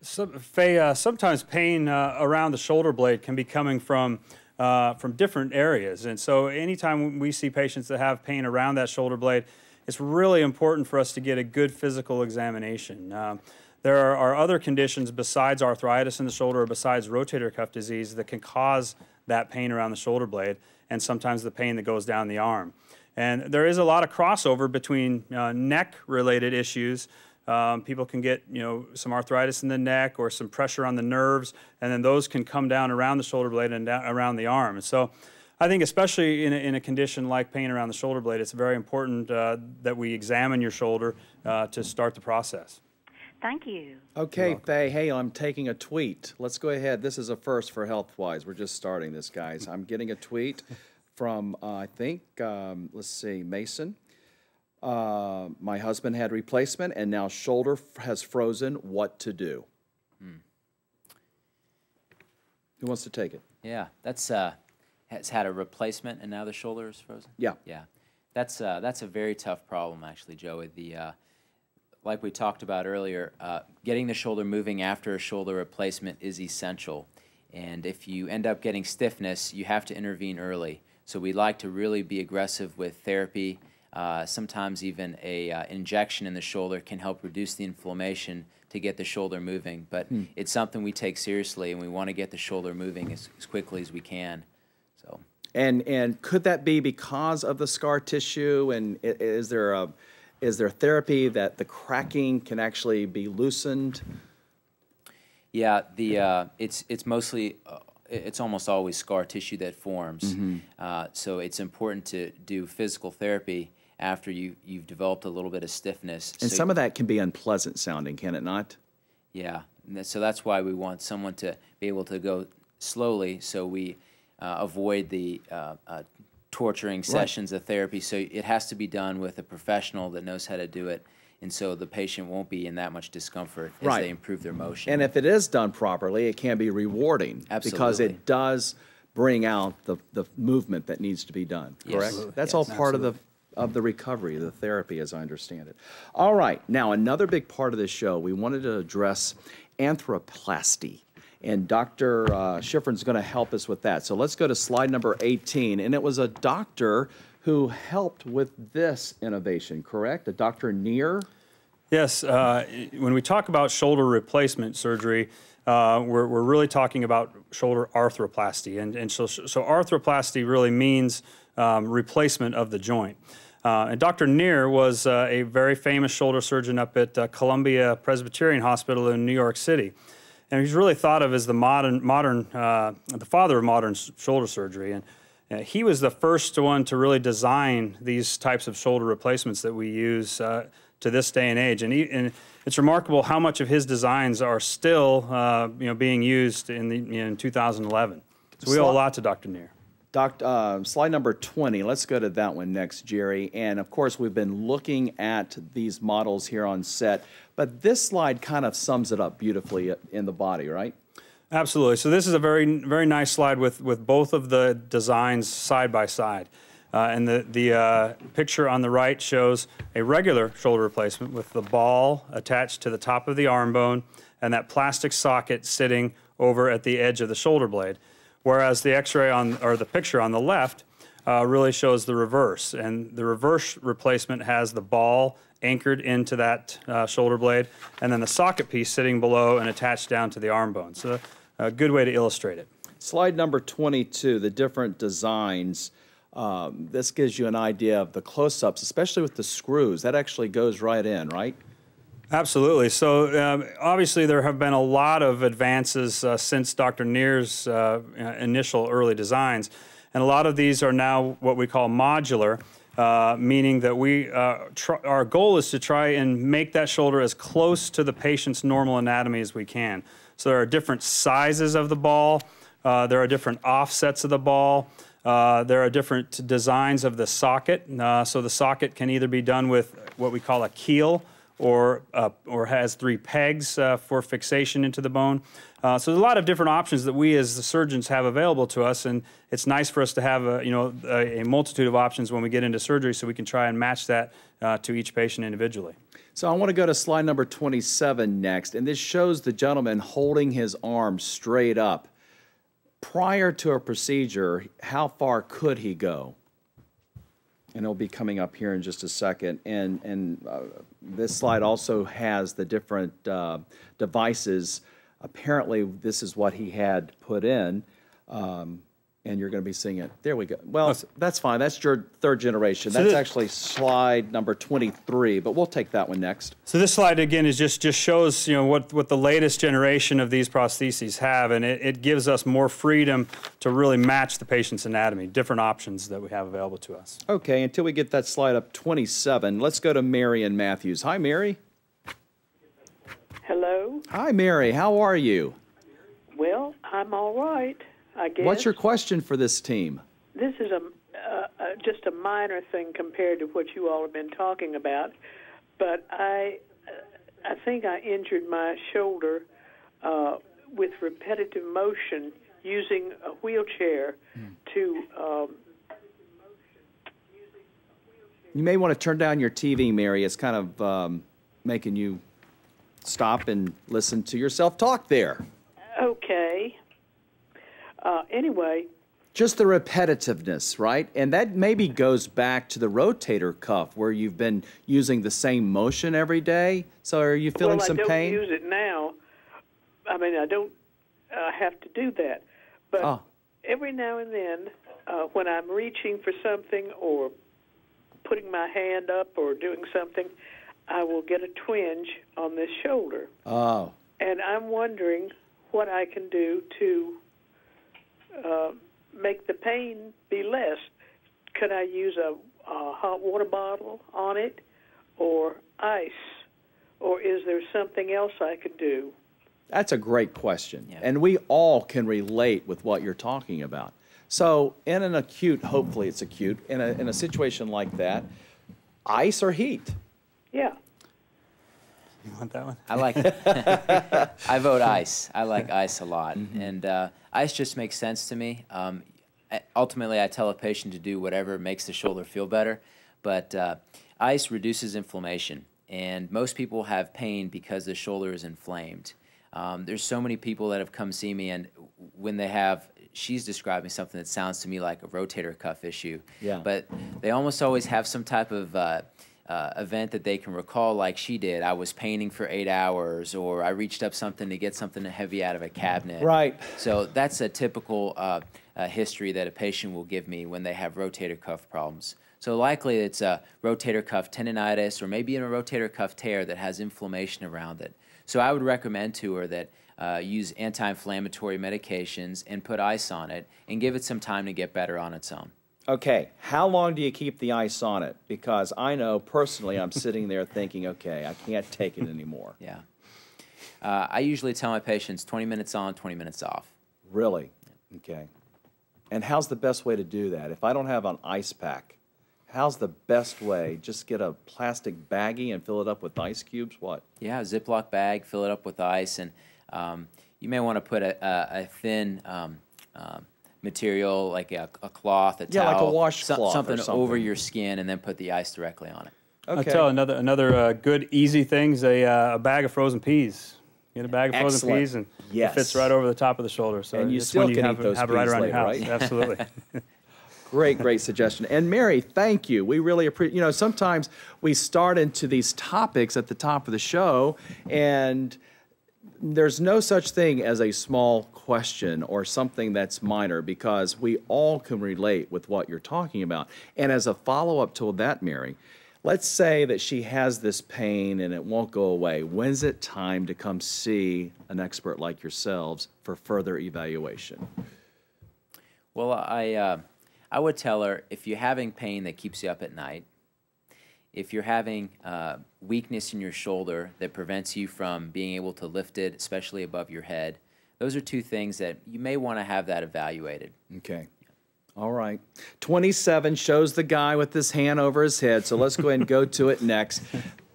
So, Faye, uh, sometimes pain uh, around the shoulder blade can be coming from uh, from different areas. And so anytime we see patients that have pain around that shoulder blade, it's really important for us to get a good physical examination. Uh, there are, are, other conditions besides arthritis in the shoulder or besides rotator cuff disease that can cause that pain around the shoulder blade and sometimes the pain that goes down the arm. And there is a lot of crossover between uh, neck related issues um, people can get, you know, some arthritis in the neck or some pressure on the nerves, and then those can come down around the shoulder blade and down around the arm. So I think especially in a, in a condition like pain around the shoulder blade, it's very important uh, that we examine your shoulder uh, to start the process.
Thank you.
Okay, Faye, hey, I'm taking a tweet. Let's go ahead. This is a first for HealthWise. We're just starting this, guys. I'm getting a tweet [laughs] from, uh, I think, um, let's see, Mason. Uh, my husband had replacement, and now shoulder has frozen. What to do? Hmm. Who wants to take it?
Yeah, that's uh, has had a replacement, and now the shoulder is frozen.
Yeah,
yeah, that's uh, that's a very tough problem, actually, Joey. The uh, like we talked about earlier, uh, getting the shoulder moving after a shoulder replacement is essential. And if you end up getting stiffness, you have to intervene early. So we like to really be aggressive with therapy uh, sometimes even a uh, injection in the shoulder can help reduce the inflammation to get the shoulder moving. But hmm. it's something we take seriously, and we want to get the shoulder moving as, as quickly as we can. So.
And and could that be because of the scar tissue? And is there a is there therapy that the cracking can actually be loosened?
Yeah, the uh, it's it's mostly uh, it's almost always scar tissue that forms. Mm -hmm. uh, so it's important to do physical therapy after you, you've developed a little bit of stiffness.
And
so
some of that can be unpleasant sounding, can it not?
Yeah. So that's why we want someone to be able to go slowly so we uh, avoid the uh, uh, torturing sessions right. of therapy. So it has to be done with a professional that knows how to do it. And so the patient won't be in that much discomfort as right. they improve their motion.
And if it is done properly, it can be rewarding.
Absolutely.
Because it does bring out the, the movement that needs to be done, correct?
Yes.
That's
yes.
all part Absolutely. of the of the recovery, the therapy, as I understand it. All right, now another big part of this show, we wanted to address arthroplasty. And Dr. Uh, Schiffern's going to help us with that. So let's go to slide number 18. And it was a doctor who helped with this innovation, correct? A Dr. Neer?
Yes. Uh, when we talk about shoulder replacement surgery, uh, we're, we're really talking about shoulder arthroplasty. And, and so, so arthroplasty really means um, replacement of the joint. Uh, and Dr. Neer was uh, a very famous shoulder surgeon up at uh, Columbia Presbyterian Hospital in New York City. And he's really thought of as the modern, modern uh, the father of modern shoulder surgery. And uh, he was the first one to really design these types of shoulder replacements that we use uh, to this day and age. And, he, and, it's remarkable how much of his designs are still, you know, being used in, the, in 2011. So we owe a lot to Dr. Neer.
Doc, uh, slide number 20. Let's go to that one next, Jerry. And of course, we've been looking at these models here on set, but this slide kind of sums it up beautifully in the body, right?
Absolutely. So this is a very, very nice slide with, with both of the designs side by side. Uh, and the, the uh, picture on the right shows a regular shoulder replacement with the ball attached to the top of the arm bone and that plastic socket sitting over at the edge of the shoulder blade whereas the x-ray on, or the picture on the left uh, really shows the reverse. And the reverse replacement has the ball anchored into that uh, shoulder blade, and then the socket piece sitting below and attached down to the arm bone. So a good way to illustrate it.
Slide number 22, the different designs. Um, this gives you an idea of the close-ups, especially with the screws. That actually goes right in, right?
Absolutely. So um, obviously there have been a lot of advances uh, since Dr. Neer's uh, initial early designs, and a lot of these are now what we call modular. uh, meaning that we, uh, our goal is to try and make that shoulder as close to the patient's normal anatomy as we can. So there are different sizes of the ball, uh, there are different offsets of the ball. Uh, there are different designs of the socket. Uh, so the socket can either be done with what we call a keel or, uh, or has three pegs uh, for fixation into the bone. Uh, so there's a lot of different options that we as the surgeons have available to us, and it's nice for us to have a, you know, a, multitude of options when we get into surgery so we can try and match that uh, to each patient individually.
So I want to go to slide number 27 next, and this shows the gentleman holding his arm straight up. Prior to a procedure, how far could he go? And it'll be coming up here in just a second. And, and uh, this slide also has the different uh, devices. Apparently, this is what he had put in. Um, and you're going to be seeing it. There we go. Well, that's fine. That's your third generation. That's actually slide number 23, but we'll take that one next.
So this slide again is just just shows you know what what the latest generation of these prostheses have, and it, it gives us more freedom to really match the patient's anatomy, different options that we have available to us.
Okay, until we get that slide up 27, let's go to Mary and Matthews. Hi, Mary.
Hello.
Hi, Mary. How are you?
Well, I'm all right. I guess.
What's your question for this team?
This is a uh, uh, just a minor thing compared to what you all have been talking about, but I I think I injured my shoulder uh, with repetitive motion using a wheelchair mm. to. Um,
you may want to turn down your TV, Mary. It's kind of um, making you stop and listen to yourself talk there.
Uh, anyway.
Just the repetitiveness, right? And that maybe goes back to the rotator cuff where you've been using the same motion every day. So are you feeling
well,
some pain?
I don't use it now. I mean, I don't uh, have to do that. But oh. every now and then, uh, when I'm reaching for something or putting my hand up or doing something, I will get a twinge on this shoulder.
Oh.
And I'm wondering what I can do to uh, make the pain be less. Could I use a, a hot water bottle on it or ice? Or is there something else I could do?
That's a great question. Yeah. And we all can relate with what you're talking about. So, in an acute, hopefully it's acute, in a, in a situation like that, ice or heat?
Yeah.
You want that one?
I like. it. [laughs] I vote ice. I like ice a lot, mm-hmm. and uh, ice just makes sense to me. Um, ultimately, I tell a patient to do whatever makes the shoulder feel better, but uh, ice reduces inflammation, and most people have pain because the shoulder is inflamed. Um, there's so many people that have come see me, and when they have, she's describing something that sounds to me like a rotator cuff issue.
Yeah.
But they almost always have some type of uh, uh, event that they can recall, like she did. I was painting for eight hours, or I reached up something to get something heavy out of a cabinet.
Right.
So that's a typical uh, uh, history that a patient will give me when they have rotator cuff problems. So likely it's a rotator cuff tendonitis, or maybe in a rotator cuff tear that has inflammation around it. So I would recommend to her that uh, use anti-inflammatory medications and put ice on it, and give it some time to get better on its own.
Okay, how long do you keep the ice on it? Because I know personally I'm [laughs] sitting there thinking, okay, I can't take it anymore. [laughs]
Yeah. Uh, I usually tell my patients 20 minutes on, 20 minutes off.
Really? Okay. And how's the best way to do that? If I don't have an ice pack, how's the best way? Just get a plastic baggie and fill it up with ice cubes? What?
Yeah, a Ziploc bag, fill it up with ice, and um, you may want to put a, a, a thin um, um, material, like a, a cloth, a
yeah,
towel,
like a washcloth,
something,
something,
over your skin, and then put the ice directly on it.
Okay. I'll tell another another uh, good easy thing is a, uh, a bag of frozen peas. Get a bag of
Excellent.
frozen peas, and
yes.
it fits right over the top of the shoulder. So
and you still
you
can
have,
eat those
have it right around
later,
your house.
right?
Absolutely. [laughs]
Great, great suggestion. And Mary, thank you. We really appreciate. You know, sometimes we start into these topics at the top of the show, and there's no such thing as a small question or something that's minor because we all can relate with what you're talking about. And as a follow up to that, Mary, let's say that she has this pain and it won't go away. When's it time to come see an expert like yourselves for further evaluation?
Well, I. Uh, I would tell her if you're having pain that keeps you up at night, if you're having uh, weakness in your shoulder that prevents you from being able to lift it, especially above your head, those are two things that you may want to have that evaluated.
Okay. All right. 27 shows the guy with his hand over his head. So let's go ahead and go to it next.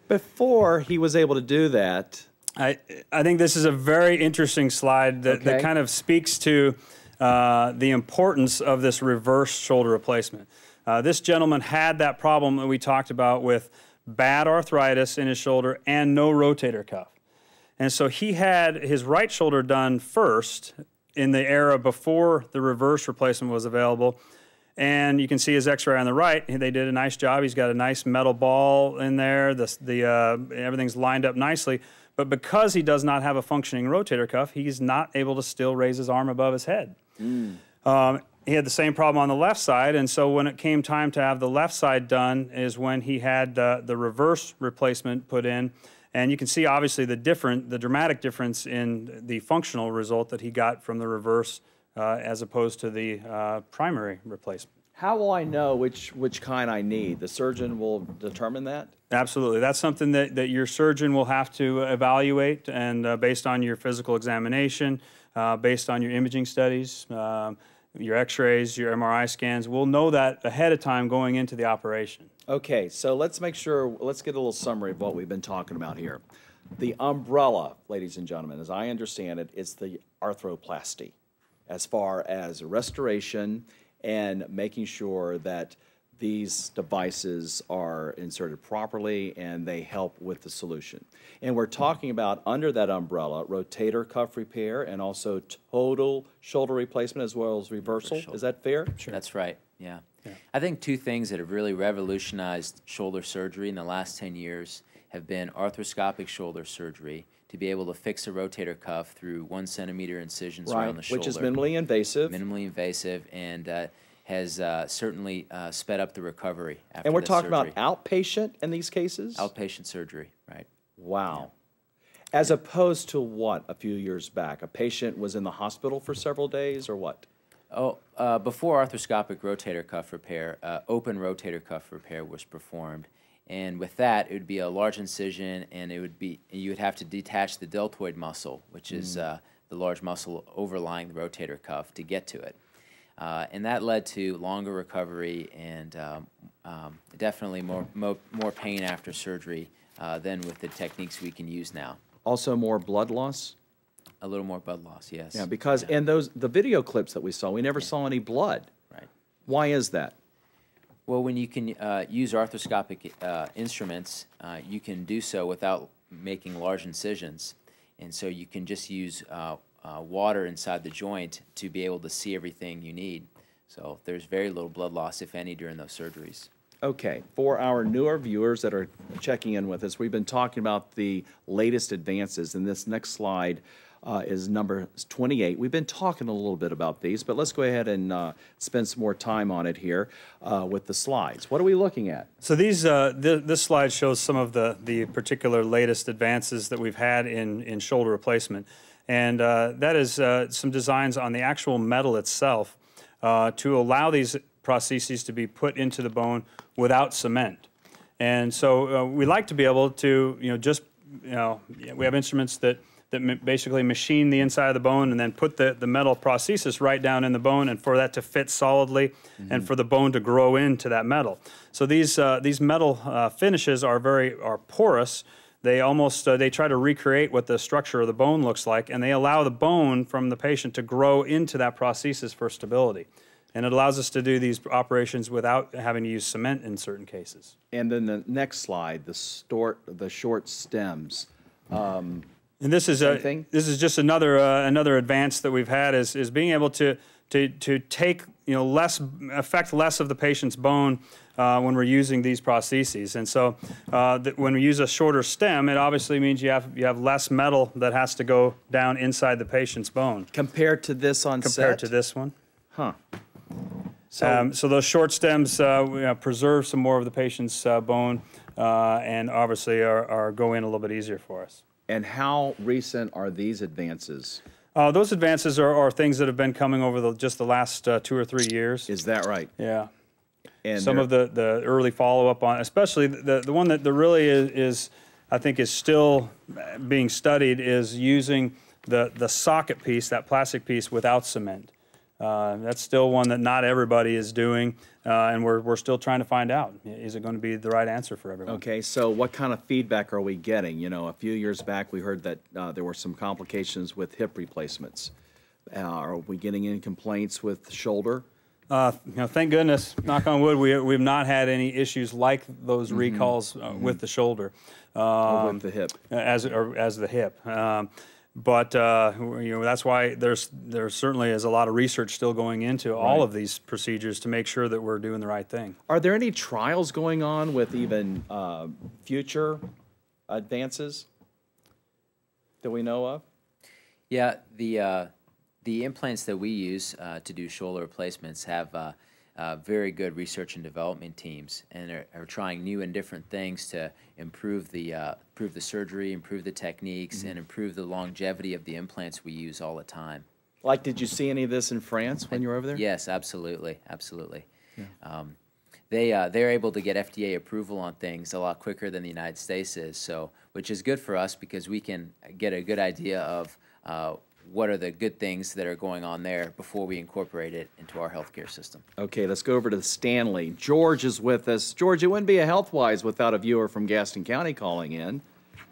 Before he was able to do that,
I, I think this is a very interesting slide that, that kind of speaks to uh, the importance of this reverse shoulder replacement. Uh, this gentleman had that problem that we talked about with bad arthritis in his shoulder and no rotator cuff. And so he had his right shoulder done first in the era before the reverse replacement was available. And you can see his X-ray on the right. They did a nice job. He's got a nice metal ball in there. The, the uh, everything's lined up nicely. But because he does not have a functioning rotator cuff, he's not able to still raise his arm above his head. Um, he had the same problem on the left side, and so when it came time to have the left side done, is when he had uh, the reverse replacement put in, and you can see obviously the different, the dramatic difference in the functional result that he got from the reverse uh, as opposed to the uh, primary replacement.
how will I know which, which kind I need? The surgeon will determine that?
Absolutely. That's something that, that your surgeon will have to evaluate, and uh, based on your physical examination, uh, based on your imaging studies, um, your x rays, your MRI scans, we'll know that ahead of time going into the operation.
Okay, so let's make sure, let's get a little summary of what we've been talking about here. The umbrella, ladies and gentlemen, as I understand it, is the arthroplasty as far as restoration and making sure that these devices are inserted properly and they help with the solution. And we're talking about under that umbrella rotator cuff repair and also total shoulder replacement as well as reversal. Is that fair? Sure.
That's right. Yeah. I think two things that have really revolutionized shoulder surgery in the last 10 years have been arthroscopic shoulder surgery to be able to fix a rotator cuff through one centimeter incisions
Right,
around the shoulder.
which is minimally invasive.
minimally invasive and uh, has uh, certainly uh, sped up the recovery after
And we're talking
surgery.
about outpatient in these cases?
outpatient surgery, right?
Wow. As opposed to what a few years back? A patient was in the hospital for several days or what?
Oh, uh, before arthroscopic rotator cuff repair, uh, open rotator cuff repair was performed, and with that, it would be a large incision, and it would be you would have to detach the deltoid muscle, which is uh, the large muscle overlying the rotator cuff, to get to it, uh, and that led to longer recovery and um, um, definitely more, more more pain after surgery uh, than with the techniques we can use now.
Also more blood loss?
A little more blood loss, yes.
Yeah, because in those the video clips that we saw, we never saw any blood.
right.
Why is that?
Well, when you can uh, use arthroscopic uh, instruments, uh, you can do so without making large incisions. And so you can just use uh, water inside the joint to be able to see everything you need. So there's very little blood loss, if any, during those surgeries.
Okay, for our newer viewers that are checking in with us, we've been talking about the latest advances, and this next slide uh, is number 28. We've been talking a little bit about these, but let's go ahead and uh, spend some more time on it here uh, with the slides. What are we looking at?
So these, uh, th- this slide shows some of the, the particular latest advances that we've had in, in shoulder replacement. And uh, that is uh, some designs on the actual metal itself uh, to allow these prostheses to be put into the bone without cement. And so uh, we like to be able to, you know, just, you know, we have instruments that, that basically machine the inside of the bone and then put the, the metal prosthesis right down in the bone and for that to fit solidly and for the bone to grow into that metal. So these, uh, these metal uh, finishes are very are porous. They almost uh, they try to recreate what the structure of the bone looks like, and they allow the bone from the patient to grow into that prosthesis for stability. And it allows us to do these operations without having to use cement in certain cases.
And then the next slide, the short, the short stems.
And this is a,
thing?
this is just another uh, another advance that we've had is is being able to to to take you know less affect less of the patient's bone uh, when we're using these prostheses. And so uh, that when we use a shorter stem, it obviously means you have you have less metal that has to go down inside the patient's bone
Compared to this on
compared
set?
to this one.
Huh. So,
Um, so those short stems uh, we, uh, preserve some more of the patient's uh, bone, uh, and obviously are, are go in a little bit easier for us.
and how recent are these advances?
Uh, those advances are, are things that have been coming over the, just the last uh, two or three years.
Is that right?
Yeah.
And
Some of the, the early follow up on, especially the, the one that the really is, is, I think, is still being studied is using the, the socket piece, that plastic piece, without cement. Uh, that's still one that not everybody is doing, uh, and we're, we're still trying to find out. Is it going to be the right answer for everyone?
Okay, so what kind of feedback are we getting? You know, a few years back, we heard that uh, there were some complications with hip replacements. Uh, Are we getting any complaints with shoulder?
Uh, you know, thank goodness, knock on wood, we, we've not had any issues like those
Mm-hmm.
recalls uh, with the shoulder.
Or
Um,
with the hip?
as or as the hip. Um, but uh, you know that's why there's there certainly is a lot of research still going into all of these procedures to make sure that we're doing the right thing.
Are there any trials going on with even uh, future advances that we know of?
Yeah, the uh, the implants that we use uh, to do shoulder replacements have uh, uh, very good research and development teams, and are, are trying new and different things to improve the uh, improve the surgery, improve the techniques, and improve the longevity of the implants we use all the time.
Like, did you see any of this in France when you were over there?
Yes, absolutely, absolutely. Um, they uh, they're able to get FDA approval on things a lot quicker than the United States is. So, which is good for us because we can get a good idea of uh, what are the good things that are going on there before we incorporate it into our healthcare system.
Okay, let's go over to Stanley. George is with us. George, it wouldn't be a Healthwise without a viewer from Gaston County calling in.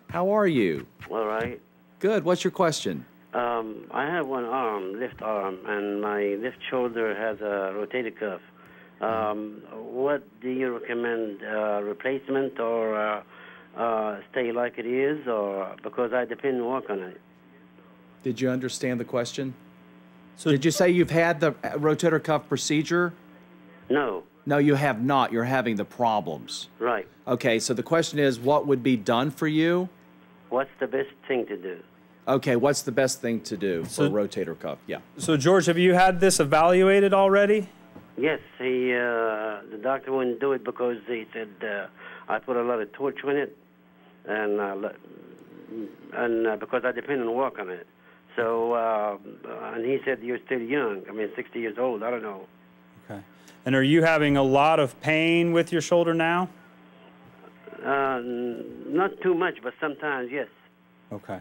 How are you?
All right.
Good. What's your question?
Um, I have one arm, left arm, and my left shoulder has a rotator cuff. Um, what do you recommend? Uh, replacement or uh, uh, stay like it is, or because I depend on work on it?
Did you understand the question? So did you say you've had the rotator cuff procedure?
No.
No, you have not. You're having the problems.
Right.
Okay, so the question is what would be done for you?
What's the best thing to do?
Okay, what's the best thing to do for rotator cuff? Yeah.
So, George, have you had this evaluated already?
Yes, he uh, the doctor wouldn't do it because he said uh, I put a lot of torch on it, and uh, and uh, because I depend on work on it. So uh, and he said you're still young. I mean, 60 years old. I don't know.
Okay. And are you having a lot of pain with your shoulder now?
Uh, not too much, but sometimes yes.
Okay.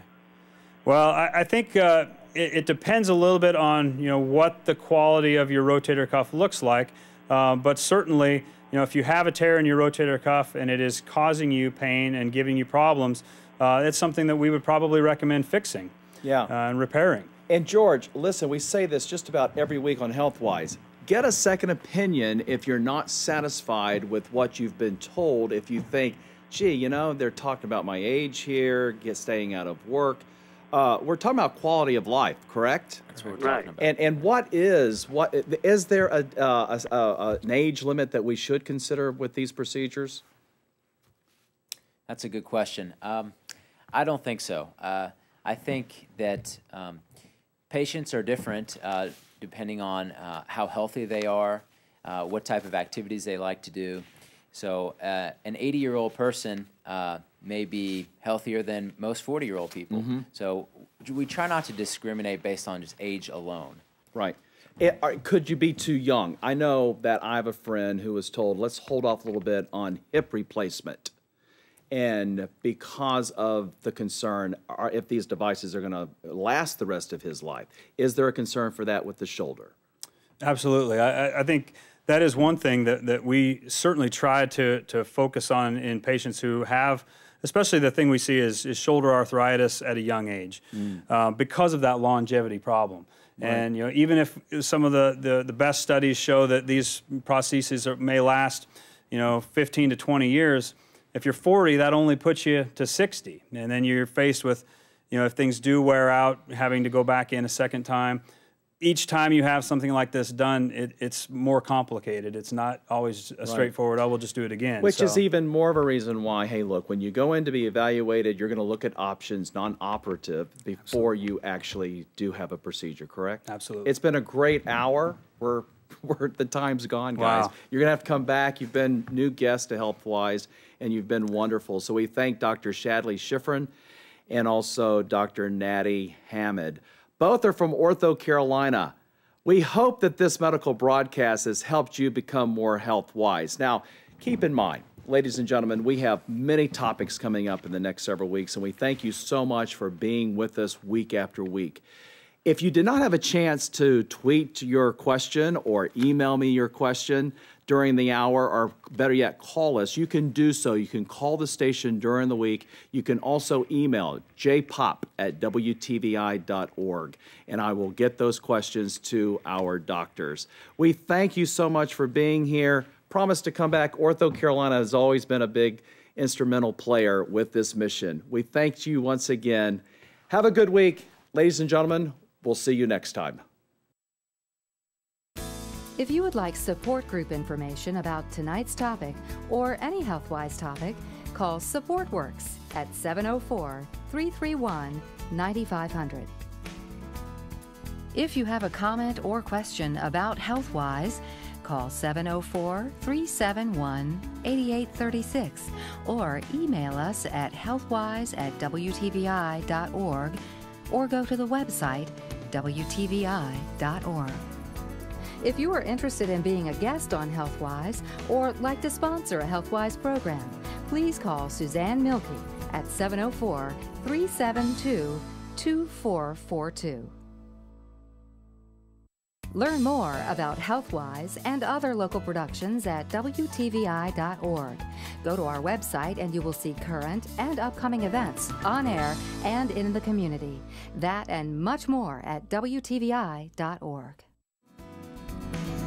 Well, I, I think uh, it, it depends a little bit on you know what the quality of your rotator cuff looks like, uh, but certainly you know if you have a tear in your rotator cuff and it is causing you pain and giving you problems, uh, it's something that we would probably recommend fixing
Yeah.
uh, and repairing.
And George, listen, we say this just about every week on HealthWise. Get a second opinion if you're not satisfied with what you've been told. If you think, gee, you know, they're talking about my age here, get staying out of work. Uh, we're talking about quality of life, correct?
That's what we're
Right.
talking about.
And and what is what is there a, uh, a, a an age limit that we should consider with these procedures?
That's a good question. Um, I don't think so. Uh, I think that um, patients are different uh, depending on uh, how healthy they are, uh, what type of activities they like to do. So, uh, an 80 year old person uh, may be healthier than most 40 year old people. So, we try not to discriminate based on just age alone.
Right. It- are- could you be too young? I know that I have a friend who was told, let's hold off a little bit on hip replacement. And because of the concern, are, if these devices are going to last the rest of his life, is there a concern for that with the shoulder?
Absolutely. I, I- think that is one thing that, that we certainly try to, to focus on in patients who have, especially the thing we see is, is shoulder arthritis at a young age uh, because of that longevity problem. And you know, even if some of the, the, the best studies show that these prostheses are, may last, you know, 15 to 20 years, if you're 40, that only puts you to 60. And then you're faced with, you know, if things do wear out, having to go back in a second time each time you have something like this done, it, it's more complicated. It's not always a straightforward, oh, we'll just do it again.
Which is even more of a reason why, hey, look, when you go in to be evaluated, you're going to look at options non operative before you actually do have a procedure, correct?
Absolutely.
It's been a great hour. We're, [laughs] we're the time's gone, guys.
Wow.
You're going to have to come back. You've been new guest to HealthWise, and you've been wonderful. So we thank Dr. Shadley Schiffern and also Dr. Nady Hamid. Both are from Ortho Carolina. We hope that this medical broadcast has helped you become more health wise. Now, keep in mind, ladies and gentlemen, we have many topics coming up in the next several weeks, and we thank you so much for being with us week after week. If you did not have a chance to tweet your question or email me your question during the hour, or better yet, call us, you can do so. You can call the station during the week. You can also email jpop at WTVI.org, and I will get those questions to our doctors. We thank you so much for being here. Promise to come back. Ortho Carolina has always been a big instrumental player with this mission. We thank you once again. Have a good week. Ladies and gentlemen, We'll see you next time.
If you would like support group information about tonight's topic or any HealthWise topic, call SupportWorks at 704 331 9500. If you have a comment or question about HealthWise, call 704 371 8836 or email us at healthwise at WTVI.org or go to the website WTVI.org. If you are interested in being a guest on HealthWise or like to sponsor a HealthWise program, please call Suzanne Milkey at 704 372 2442. Learn more about HealthWise and other local productions at WTVI.org. Go to our website and you will see current and upcoming events on air and in the community. That and much more at WTVI.org. Thank you.